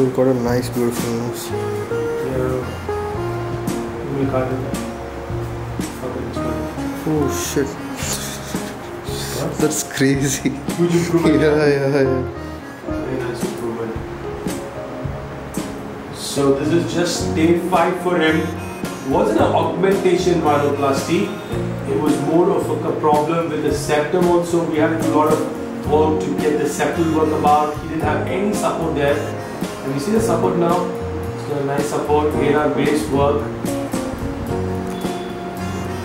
we've got a nice, beautiful nose. Yeah. Oh shit. That's crazy. Improvement. yeah, yeah, yeah. Very nice improvement. So this is just day five for him. Wasn't an augmentation rhinoplasty. It was more of a problem with the septum also. We had a lot of work to get the septal work about. He didn't have any support there. And you see the support now? It's got a nice support, AR based work.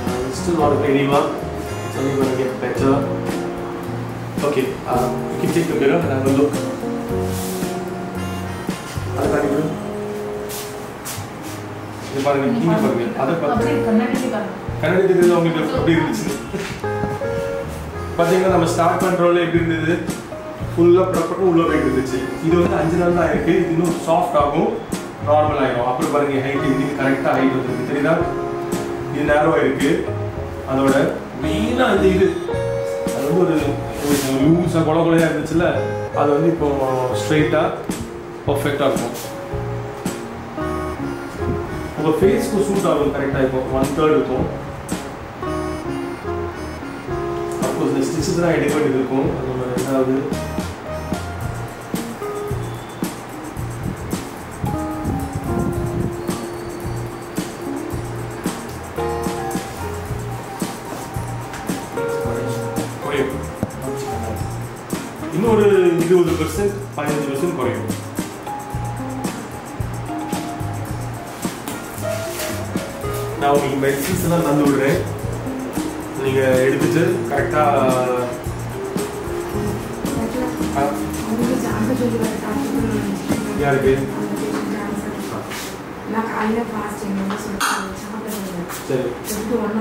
Uh, it's still not a very work. It's only going to get better. Okay, uh, you can take the mirror and have a look. அதை காட்டிக்கொடு. இது பாருங்க கீழே பாருங்க அதை பார்த்து பாருங்க கண்ணாடி தெரியுது உங்களுக்கு எப்படி இருந்துச்சு பார்த்தீங்கன்னா நம்ம ஸ்டார்ட் பண்ணுறோம்ல எப்படி இருந்தது ஃபுல்லாக ப்ராப்பராக உள்ளே போயிட்டு இருந்துச்சு. இது வந்து அஞ்சு நாள் தான் இருக்கு இது இன்னும் சாஃப்ட் ஆகும். நார்மல் ஆகிடும் அப்புறம் பாருங்கள் ஹைட் இது கரெக்டாக ஹைட் வந்துருக்கு. தெரியுதா? இது நேரம் இருக்குது அதோட மெயினாக அந்த இது அது வந்து ஒரு லூஸாக கொல கொலையாக இருந்துச்சுல்ல? அது வந்து இப்போ ஸ்ட்ரைட்டாக பர்ஃபெக்டாக இருக்கும். உங்கள் ஃபேஸ்க்கு சூட் ஆகும் கரெக்டாக இருக்கும் ஒன் தேர்ட் இருக்கும். அப்கோர்ஸ் இந்த ஸ்டிச்சஸ் தான் எடுக்க வேண்டியது இருக்கும். அதோட ரெண்டாவது இன்னொரு இருபது பெர்சன்ட் பதினஞ்சு பெர்சன்ட் குறையும். நான் உங்களுக்கு மெடிசின்ஸ் எல்லாம் தந்து விடுறேன். நீங்கள் எடுத்துட்டு கரெக்டாக யாருக்கு? சரி. சொல்லிட்டு ஒன்